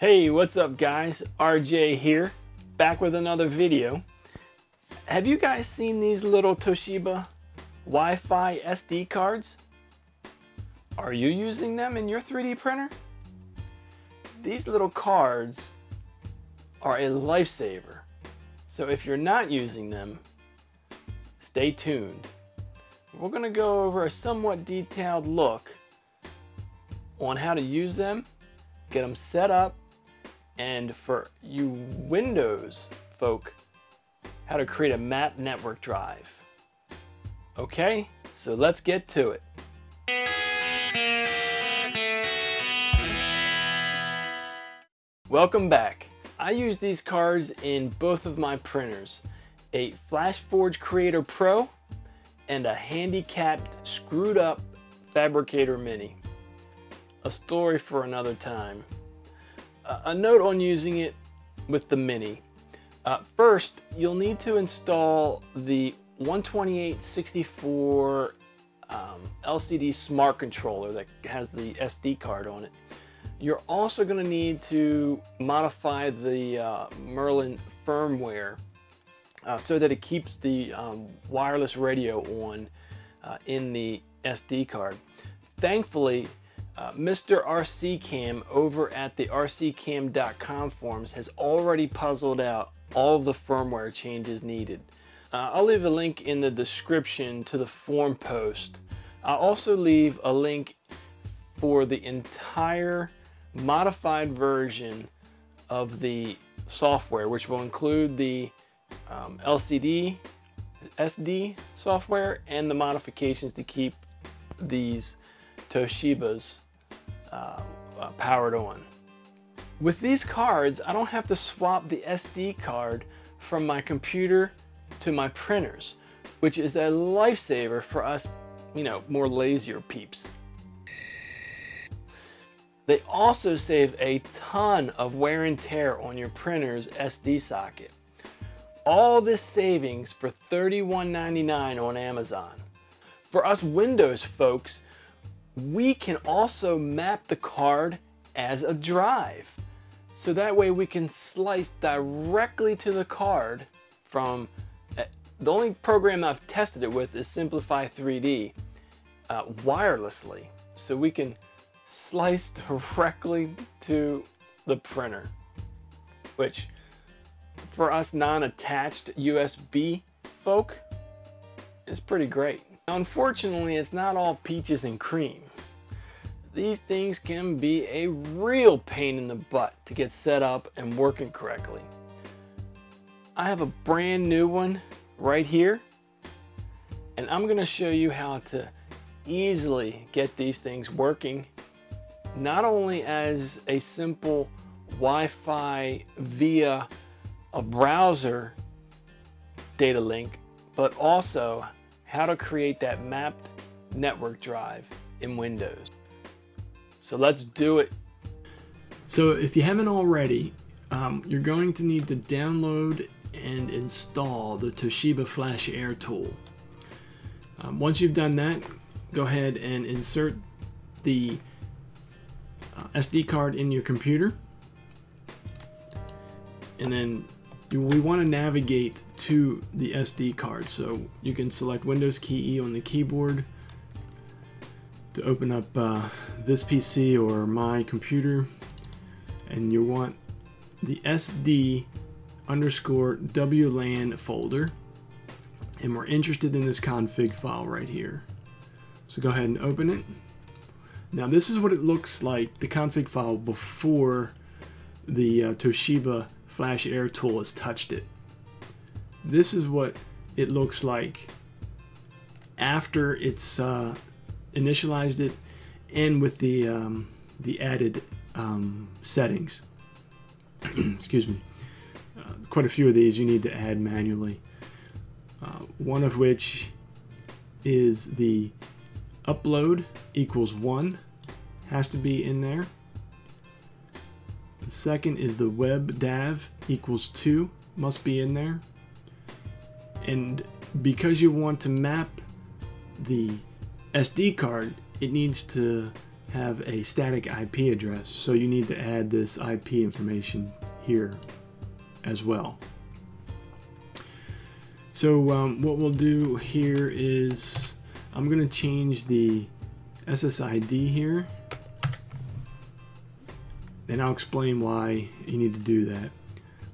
Hey, what's up guys? RJ here, back with another video. Have you guys seen these little Toshiba Wi-Fi SD cards? Are you using them in your 3D printer? These little cards are a lifesaver. So if you're not using them, stay tuned. We're gonna go over a somewhat detailed look on how to use them, get them set up, and for you Windows folk, how to create a map network drive. Okay, so let's get to it. Welcome back. I use these cards in both of my printers, a FlashForge Creator Pro and a handicapped screwed up Fabrikator Mini. A story for another time a note on using it with the Mini. Uh, first, you'll need to install the 12864 um, LCD smart controller that has the SD card on it. You're also going to need to modify the uh, Merlin firmware uh, so that it keeps the um, wireless radio on uh, in the SD card. Thankfully, uh, Mr. RC Cam over at the rccam.com forums has already puzzled out all the firmware changes needed. Uh, I'll leave a link in the description to the form post. I'll also leave a link for the entire modified version of the software, which will include the um, LCD, SD software, and the modifications to keep these Toshibas uh, uh, powered on. With these cards, I don't have to swap the SD card from my computer to my printers, which is a lifesaver for us, you know, more lazier peeps. They also save a ton of wear and tear on your printer's SD socket. All this savings for $31.99 on Amazon. For us Windows folks, we can also map the card as a drive. So that way we can slice directly to the card from, uh, the only program I've tested it with is Simplify 3D uh, wirelessly. So we can slice directly to the printer, which for us non-attached USB folk is pretty great. Unfortunately, it's not all peaches and cream. These things can be a real pain in the butt to get set up and working correctly. I have a brand new one right here and I'm going to show you how to easily get these things working not only as a simple Wi-Fi via a browser data link but also how to create that mapped network drive in Windows. So let's do it. So if you haven't already, um, you're going to need to download and install the Toshiba FlashAir tool. Um, once you've done that, go ahead and insert the uh, SD card in your computer. And then we want to navigate to the SD card. So you can select Windows key E on the keyboard to open up uh, this PC or my computer. And you want the SD underscore WLAN folder. And we're interested in this config file right here. So go ahead and open it. Now this is what it looks like, the config file before the uh, Toshiba FlashAir tool has touched it. This is what it looks like after it's uh, initialized it and with the um, the added um, settings. Excuse me. Uh, quite a few of these you need to add manually. Uh, one of which is the upload equals one has to be in there. The second is the WebDAV equals 2 must be in there. And because you want to map the SD card, it needs to have a static IP address, so you need to add this IP information here as well. So um, what we'll do here is I'm going to change the SSID here and I'll explain why you need to do that.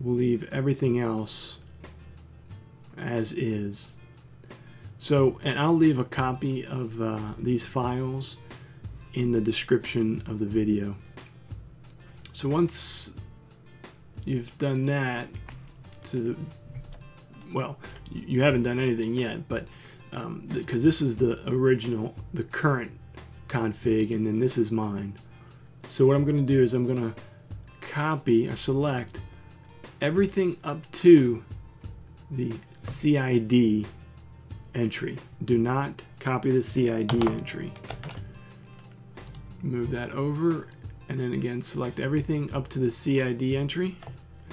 We'll leave everything else as is. So, and I'll leave a copy of uh, these files in the description of the video. So once you've done that to, well, you haven't done anything yet, but because um, this is the original, the current config, and then this is mine. So what I'm going to do is I'm going to copy or select everything up to the CID entry. Do not copy the CID entry. Move that over and then again select everything up to the CID entry.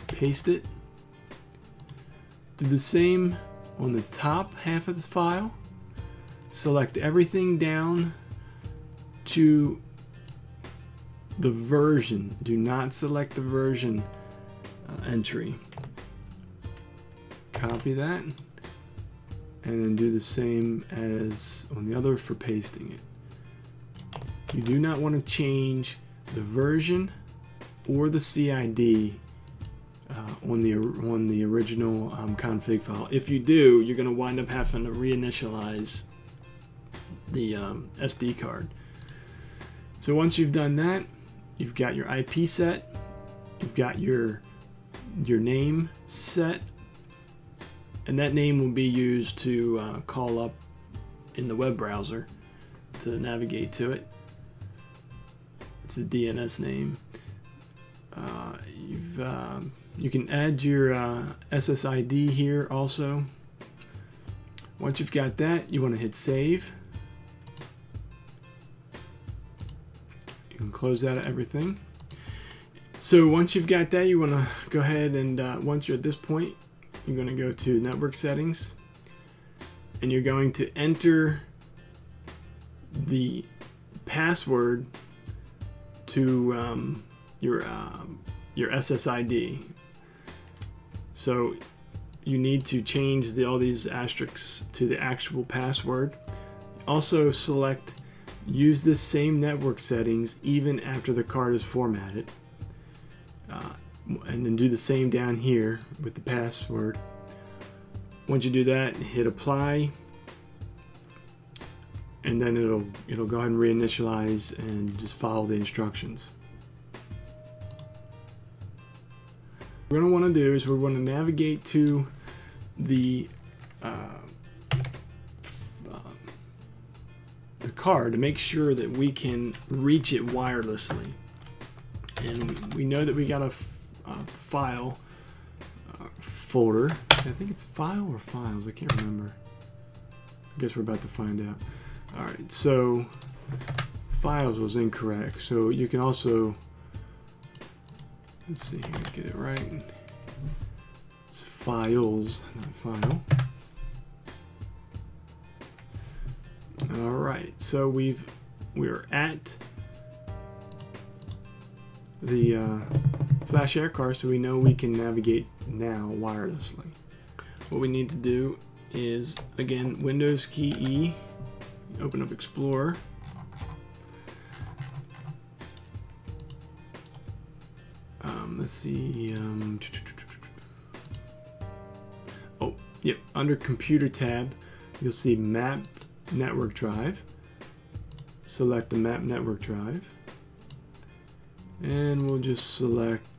Paste it. Do the same on the top half of the file. Select everything down to the version. Do not select the version uh, entry. Copy that and then do the same as on the other for pasting it. You do not want to change the version or the CID uh, on the on the original um, config file. If you do, you're going to wind up having to reinitialize the um, SD card. So once you've done that, you've got your IP set, you've got your your name set, and that name will be used to uh, call up in the web browser to navigate to it. It's the DNS name. Uh, you've, uh, you can add your uh, SSID here also. Once you've got that, you want to hit save. You can close out everything. So once you've got that, you want to go ahead and uh, once you're at this point, you're going to go to network settings and you're going to enter the password to um, your um, your SSID. So you need to change the, all these asterisks to the actual password. Also select use the same network settings even after the card is formatted. Uh, and then do the same down here with the password. Once you do that, hit apply and then it'll it'll go ahead and reinitialize and just follow the instructions. What we're want to do is we're going to navigate to the uh, uh, the card to make sure that we can reach it wirelessly. And we know that we got a, a file uh, folder. I think it's file or files. I can't remember. I guess we're about to find out. All right, so files was incorrect. So you can also, let's see here, get it right. It's files, not file. All right, so we've, we're at the uh, FlashAir car so we know we can navigate now wirelessly. What we need to do is, again, Windows key E open up Explorer. Um, let's see. Um, oh, yep. Under Computer tab, you'll see Map Network Drive. Select the Map Network Drive. And we'll just select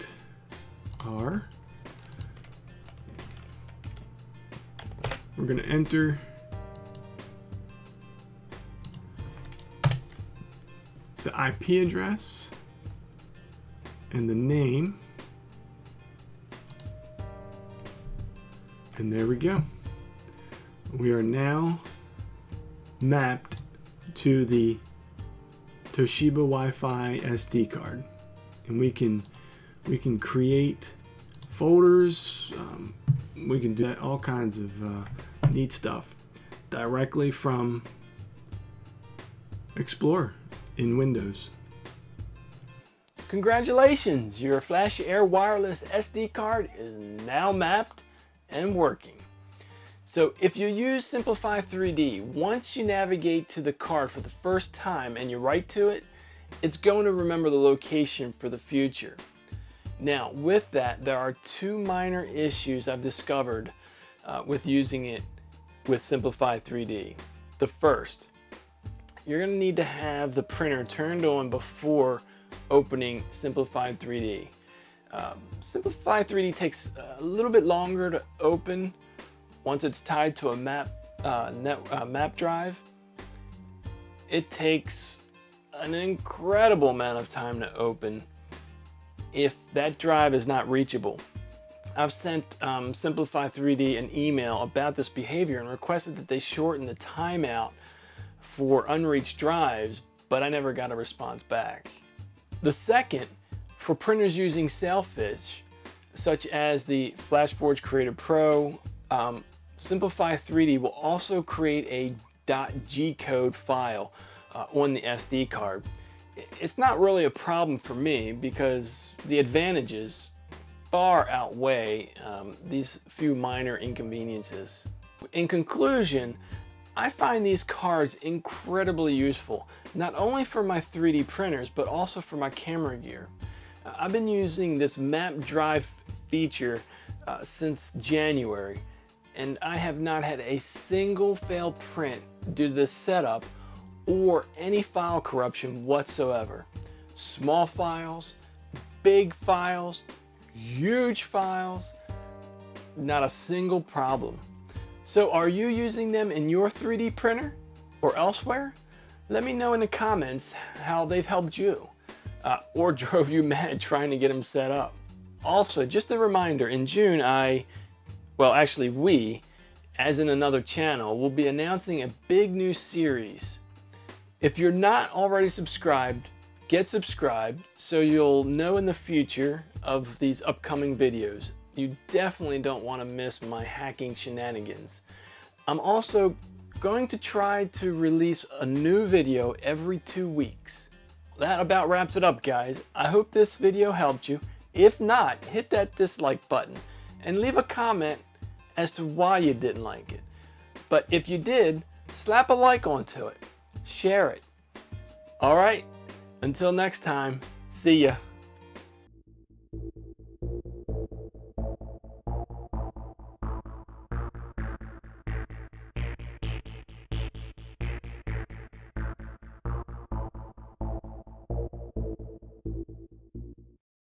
R. We're going to enter the IP address and the name. And there we go. We are now mapped to the Toshiba Wi-Fi SD card. And we can we can create folders, um, we can do all kinds of uh, neat stuff directly from Explorer in Windows. Congratulations, your FlashAir wireless SD card is now mapped and working. So if you use Simplify 3D, once you navigate to the card for the first time and you write to it, it's going to remember the location for the future. Now with that, there are two minor issues I've discovered uh, with using it with Simplify 3D. The first, you're going to need to have the printer turned on before opening Simplify 3D. Um, Simplify 3D takes a little bit longer to open once it's tied to a map, uh, net, uh, map drive. It takes an incredible amount of time to open if that drive is not reachable. I've sent um, Simplify 3D an email about this behavior and requested that they shorten the timeout for unreached drives, but I never got a response back. The second, for printers using Sailfish, such as the FlashForge Creator Pro, um, Simplify 3D will also create a .g code file uh, on the SD card. It's not really a problem for me because the advantages far outweigh um, these few minor inconveniences. In conclusion, I find these cards incredibly useful, not only for my 3D printers, but also for my camera gear. Uh, I've been using this map drive feature uh, since January, and I have not had a single failed print due to the setup or any file corruption whatsoever. Small files, big files, huge files, not a single problem. So are you using them in your 3D printer or elsewhere? Let me know in the comments how they've helped you uh, or drove you mad trying to get them set up. Also, just a reminder, in June I, well actually we, as in another channel, will be announcing a big new series. If you're not already subscribed, get subscribed so you'll know in the future of these upcoming videos. You definitely don't want to miss my hacking shenanigans. I'm also going to try to release a new video every two weeks. That about wraps it up guys. I hope this video helped you. If not, hit that dislike button and leave a comment as to why you didn't like it. But if you did, slap a like onto it. Share it. Alright, until next time, see ya.